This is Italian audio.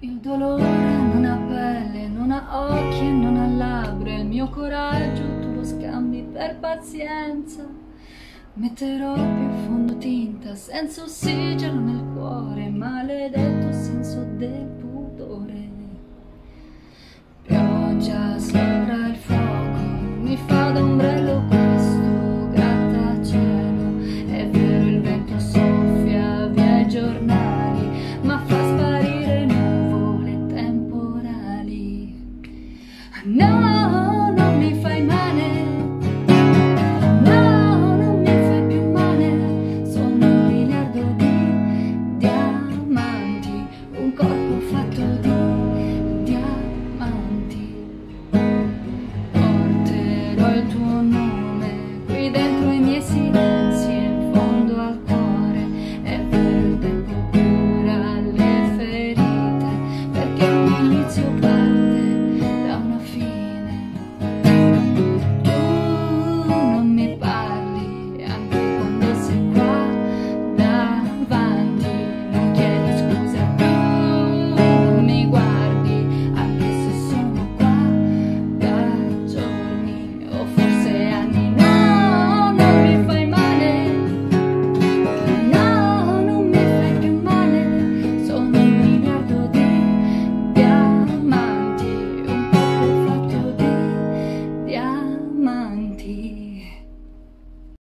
Il dolore non ha pelle, non ha occhi e non ha labbra, il mio coraggio tu lo scambi per pazienza. Metterò più fondo tinta senza ossigeno nel cuore, No, non mi fai male. No, non mi fai più male. Sono un miliardo di diamanti, un corpo fatto di diamanti. Porterò il tuo nome qui dentro i miei silenzi e in fondo al cuore. È vero il le ferite perché un inizio pare